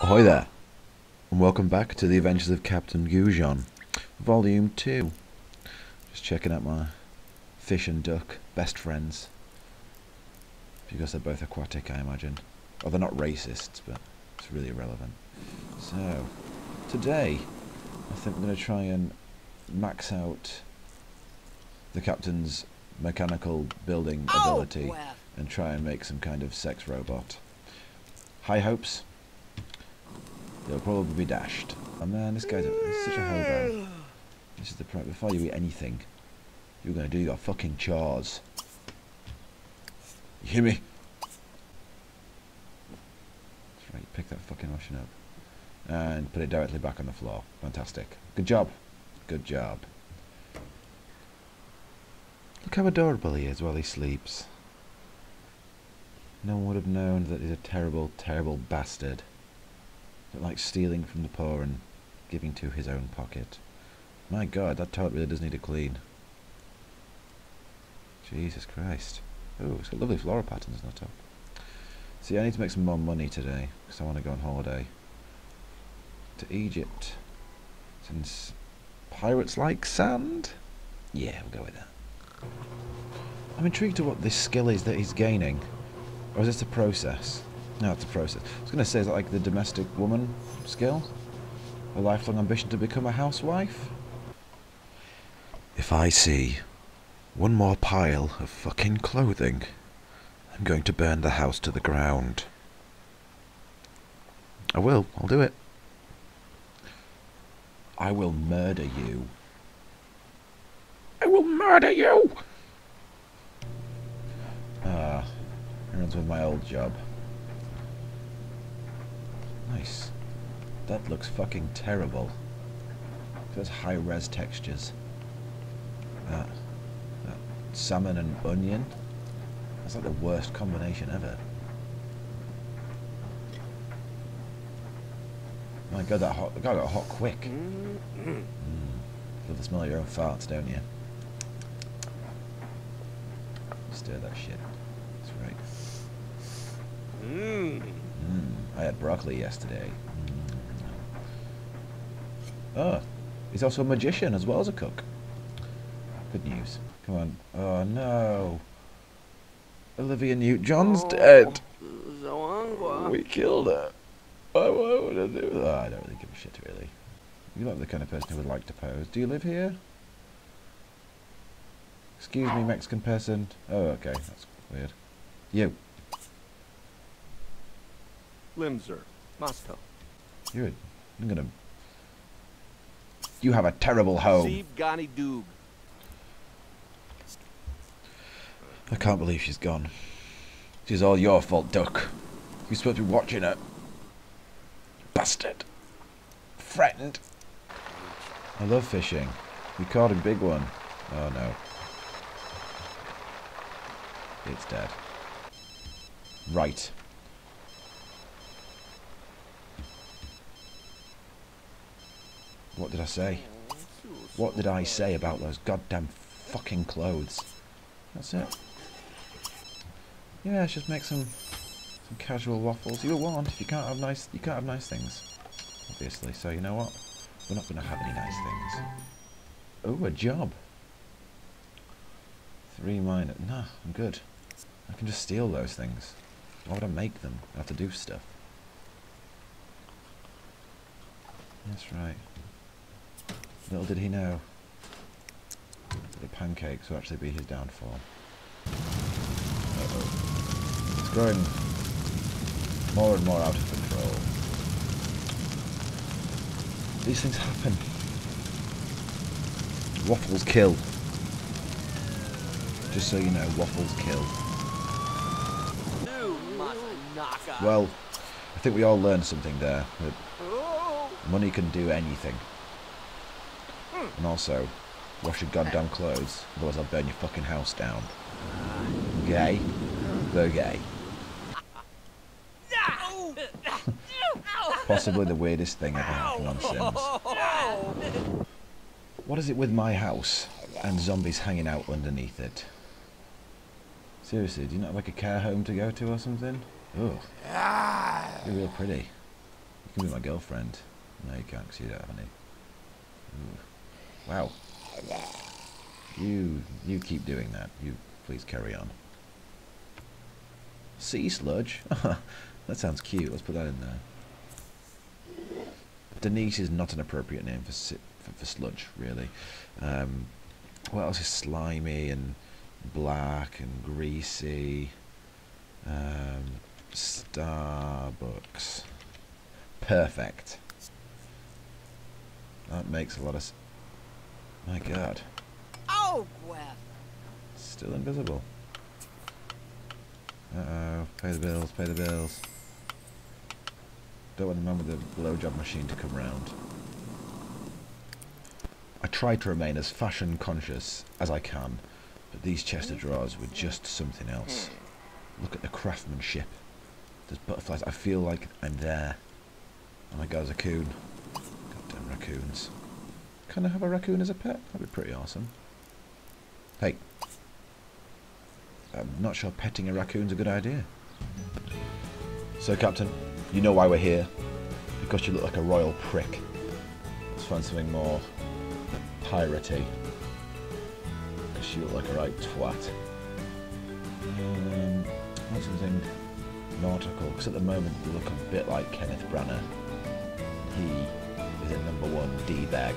Ahoy there, and welcome back to the Adventures of Captain Goujon, Volume 2. Just checking out my fish and duck, best friends. Because they're both aquatic, I imagine. Oh, they're not racists, but it's really irrelevant. So, today, I think I'm going to try and max out the captain's mechanical building oh, ability Oh, well. and try and make some kind of sex robot. High hopes. They'll probably be dashed. Oh man, this guy's a, such a hobo. This is the point. Before you eat anything, you're gonna do your fucking chores. You hear me? That's right. Pick that fucking Russian up and put it directly back on the floor. Fantastic. Good job. Good job. Look how adorable he is while he sleeps. No one would have known that he's a terrible, terrible bastard. That likes stealing from the poor and giving to his own pocket. My god, that toilet really does need a clean. Jesus Christ. Oh, it's got lovely floral patterns on the top. See, I need to make some more money today, because I want to go on holiday. To Egypt. Since pirates like sand? Yeah, we'll go with that. I'm intrigued to what this skill is that he's gaining. Or is this a process? No, it's a process. I was going to say, is that like the domestic woman skill? A lifelong ambition to become a housewife? If I see one more pile of fucking clothing, I'm going to burn the house to the ground. I will. I'll do it. I will murder you. I will murder you! Ah, it runs with my old job. Nice. That looks fucking terrible. Those high res textures. That, that salmon and onion. That's like the worst combination ever. My god, that hot, that got hot quick. Mm. Feel the smell of your own farts, don't you? Stir that shit. That's right. Mmm. Mm, I had broccoli yesterday. Oh, he's also a magician as well as a cook. Good news. Come on. Oh no. Olivia Newt-John's oh, dead. We killed her. Why, why would I do that? Oh, I don't really give a shit, really. You look like the kind of person who would like to pose. Do you live here? Excuse me, Mexican person. Oh, okay. That's weird. You. Limzer. Moscow. You're. I'm gonna. You have a terrible home. Steve Gani Doog. I can't believe she's gone. She's all your fault, Duck. You're supposed to be watching her. Bastard. Friend. I love fishing. We caught a big one. Oh no. It's dead. Right. What did I say? What did I say about those goddamn fucking clothes? That's it. Yeah, just make some some casual waffles. You want if you can't have nice you can't have nice things. Obviously. So you know what? We're not gonna have any nice things. Oh, a job. Three minor nah, I'm good. I can just steal those things. Why would I make them? I have to do stuff. That's right. Little did he know. The pancakes would actually be his downfall. Uh-oh. It's growing more and more out of control. These things happen. Waffles kill. Just so you know, waffles kill. Well, I think we all learned something there. That Oh. money can do anything. And also, wash your goddamn clothes, otherwise I'll burn your fucking house down. Gay? The gay. Possibly the weirdest thing ever happened on Sims. What is it with my house and zombies hanging out underneath it? Seriously, do you not have like a care home to go to or something? Ugh. You're real pretty. You gonna be my girlfriend. No, you can't, 'cause you don't have any. Ooh. Wow. You, you keep doing that. You, please carry on. Sea sludge? that sounds cute. Let's put that in there. Denise is not an appropriate name for si- for, for sludge, really. Um, what else is slimy and black and greasy? Um, Starbucks. Perfect. That makes a lot of. My God, Oh, Gwen. still invisible. Uh oh, pay the bills, pay the bills. Don't want the man with the blowjob machine to come round. I try to remain as fashion conscious as I can, but these chest of drawers were just something else. Look at the craftsmanship. There's butterflies. I feel like I'm there. Oh my god, there's a coon. Goddamn raccoons. Can I have a raccoon as a pet? That'd be pretty awesome. Hey. I'm not sure petting a raccoon's a good idea. So, Captain, you know why we're here. Because you look like a royal prick. Let's find something more piratey. Because you look like a right twat. Um, want something nautical. Because at the moment you look a bit like Kenneth Branagh. He is a number one D-bag.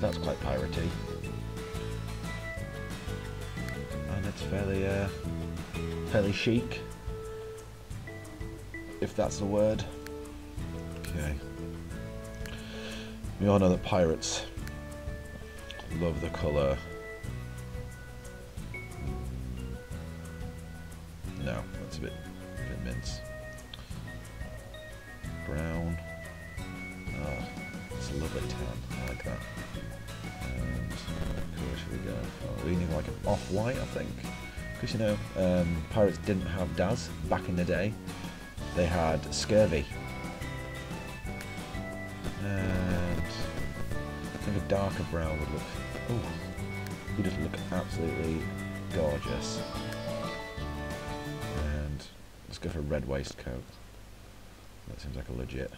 That's quite piratey. And it's fairly, uh, fairly chic. If that's the word. Okay. We all know that pirates love the colour. Because you know, um, pirates didn't have Daz back in the day. They had scurvy. And I think a darker brown would look. Oh, he just look absolutely gorgeous. And let's go for a red waistcoat. That seems like a legit.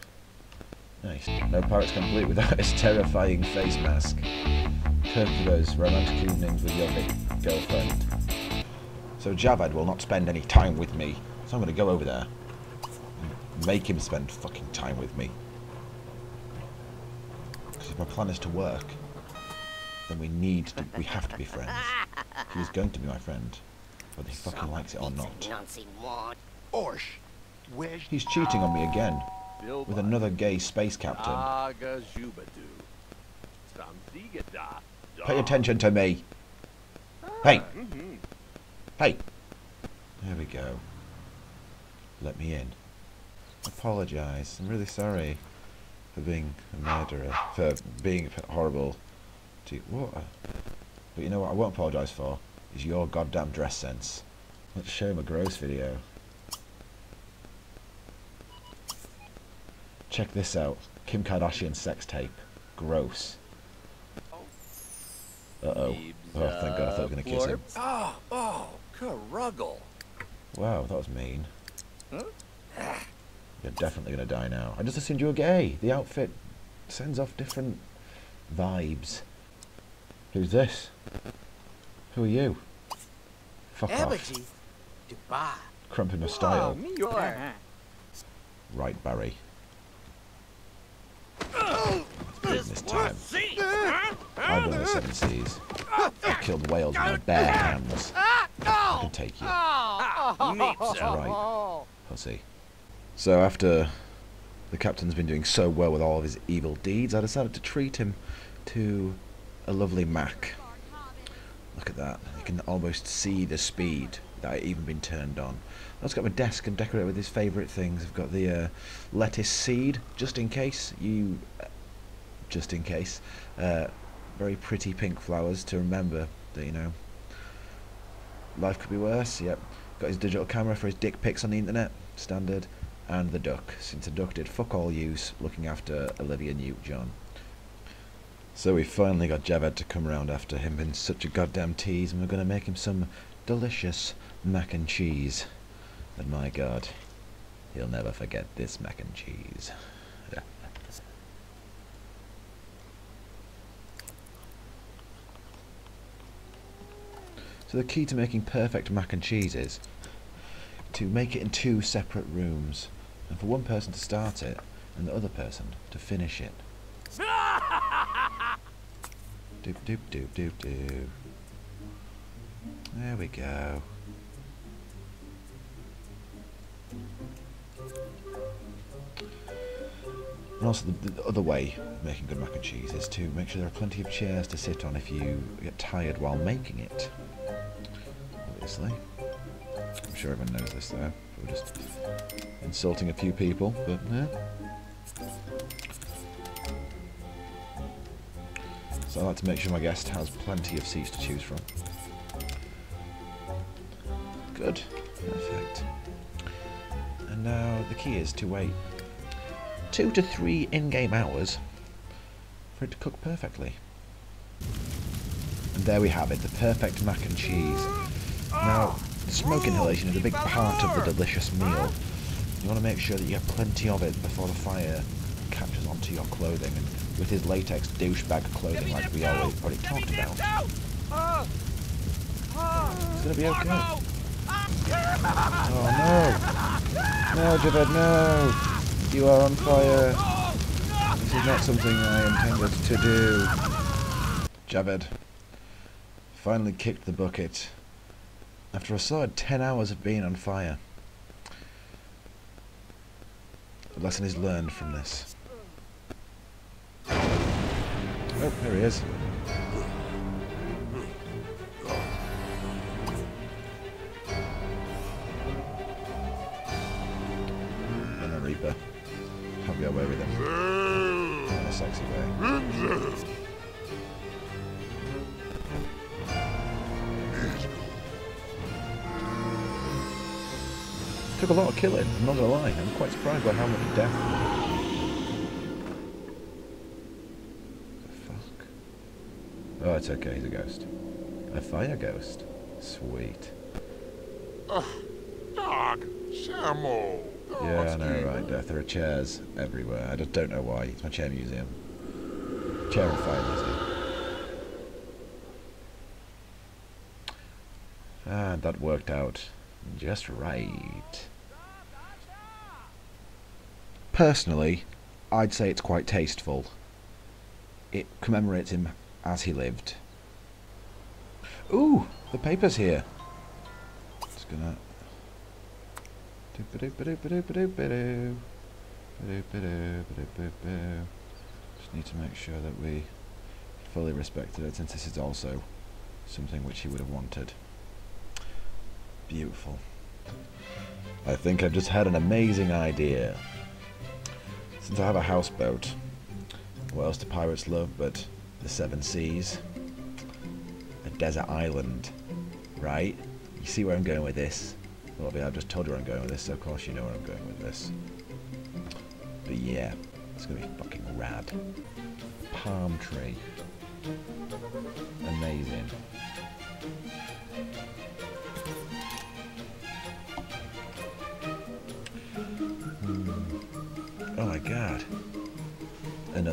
Nice. No pirate's complete without his terrifying face mask. Perfect for those romantic evenings with your big girlfriend. So Javad will not spend any time with me, so I'm going to go over there and make him spend fucking time with me. Because if my plan is to work, then we need to, we have to be friends. He's going to be my friend, whether he fucking likes it or not. He's cheating on me again with another gay space captain. Aga Jubadu. Samdigada. Pay attention to me. Hey, Mm-hmm. Hey. There we go. Let me in. Apologise. I'm really sorry for being a murderer, for being horrible to you. What? But you know what I won't apologise for? Is your goddamn dress sense. Let's show him a gross video. Check this out. Kim Kardashian sex tape. Gross. Oh. Uh-oh. Oh, thank God, I thought I was going to kiss him. Oh, oh, Caruggle. Wow, that was mean. Huh? You're definitely going to die now. I just assumed you were gay. The outfit sends off different vibes. Who's this? Who are you? Fuck off. Ebony. Dubai. Crumping my style. me your. Right, Barry. Business time. I've done the seven seas. I've killed whales with my bare hands. I can take you. Right, pussy. So after the captain's been doing so well with all of his evil deeds, I decided to treat him to a lovely Mac. Look at that. You can almost see the speed that it even been turned on. I've got my desk and decorated with his favourite things. I've got the uh, lettuce seed, just in case you... Uh, just in case. Uh, very pretty pink flowers to remember that, you know, life could be worse. Yep. Got his digital camera for his dick pics on the internet, standard. And the duck, since the duck did fuck all use looking after Olivia Newt-John. So we finally got Javed to come round after him being such a goddamn tease, and we're going to make him some delicious mac and cheese. But my god, he'll never forget this mac and cheese. So the key to making perfect mac and cheese is to make it in two separate rooms, and for one person to start it, and the other person to finish it. doop doop doop doop doop. There we go. And also the, the other way of making good mac and cheese is to make sure there are plenty of chairs to sit on if you get tired while making it. Obviously. I'm sure everyone knows this though. We're just insulting a few people, but yeah. So I like to make sure my guest has plenty of seats to choose from. Good. Perfect. And now the key is to wait two to three in-game hours for it to cook perfectly. And there we have it, the perfect mac and cheese. Now, smoke inhalation is a big part of the delicious meal. You want to make sure that you have plenty of it before the fire catches onto your clothing. And with his latex douchebag clothing like we already, already talked about, it's to be okay. Oh no! No, Javed, no! You are on fire! This is not something I intended to do. Javed finally kicked the bucket after a solid 10 hours of being on fire. The lesson is learned from this. Oh, there he is. Took a lot of killing, I'm not gonna lie. I'm quite surprised by how much death. Fuck? Oh, it's okay, he's a ghost. A fire ghost. Sweet. Dog, Samo. Yeah, I know, right, Death. There are chairs everywhere. I just don't know why. It's my chair museum. Chair and fire museum. And that worked out just right. Personally, I'd say it's quite tasteful. It commemorates him as he lived. Ooh, the paper's here. Just gonna. Just need to make sure that we fully respected it, since this is also something which he would have wanted. Beautiful. I think I've just had an amazing idea. Since I have a houseboat, what else do pirates love but the seven seas? A desert island, right? You see where I'm going with this? Well, I've just told you where I'm going with this, so of course you know where I'm going with this. But yeah, it's gonna be fucking rad. Palm tree. Amazing.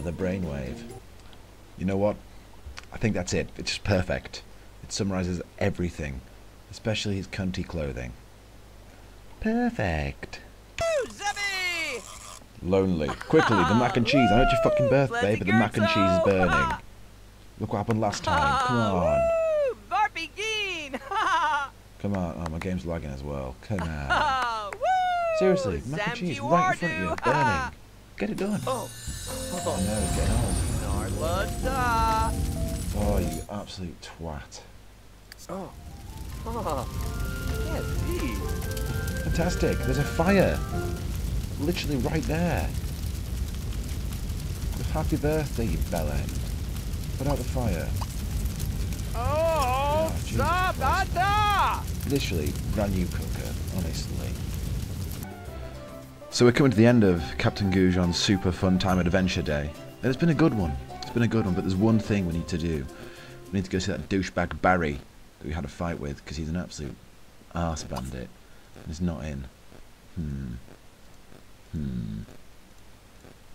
Another brainwave. You know what? I think that's it. It's just perfect. It summarizes everything, especially his cunty clothing. Perfect. Lonely. Quickly, the mac and cheese. I know it's your fucking birthday, but the mac and cheese is burning. Look what happened last time. Come on. Woo! Barbie Geen! Come on. Oh, my game's lagging as well. Come on. Seriously, mac and cheese right in front of you, burning. Get it done. Oh. Oh. Oh no, get on. Narlada. Oh, you absolute twat. Oh. Oh. Can't see. Fantastic. There's a fire. Literally right there. Happy birthday, you bellend. Put out the fire. Oh, Oh, Christ. Literally, brand new cooker, honestly. So we're coming to the end of Captain Goujon's super fun time adventure day. And it's been a good one. It's been a good one, but there's one thing we need to do. We need to go see that douchebag Barry that we had a fight with because he's an absolute arse bandit. And he's not in. Hmm. Hmm.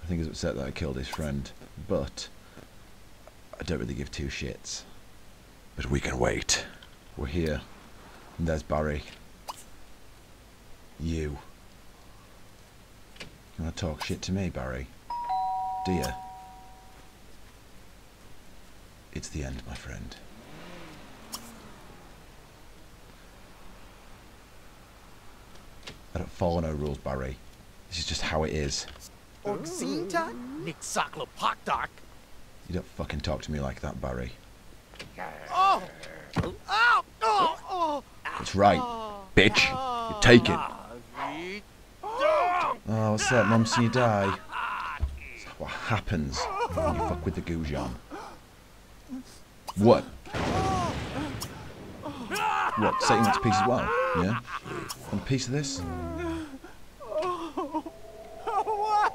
I think he's upset that I killed his friend, but I don't really give two shits. But we can wait. We're here. And there's Barry. You. You wanna talk shit to me, Barry? Do you? It's the end, my friend. I don't follow no rules, Barry. This is just how it is. Oxinta? Nick Sakla Pakdak. You don't fucking talk to me like that, Barry. Oh! Oh! Oh! Oh! That's right, bitch. You take it. Oh, what's that, Mum? See you die. What happens when you fuck with the Goujon. What? What? Set you into piece as well? Yeah? Want a piece of this?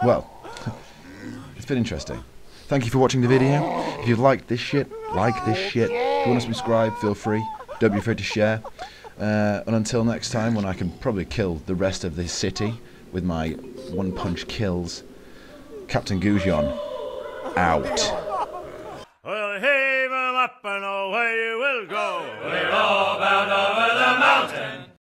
Well, it's been interesting. Thank you for watching the video. If you've liked this shit, like this shit. If you want to subscribe, feel free. Don't be afraid to share. Uh, and until next time, when I can probably kill the rest of this city with my one-punch kills, Captain Goujon, out.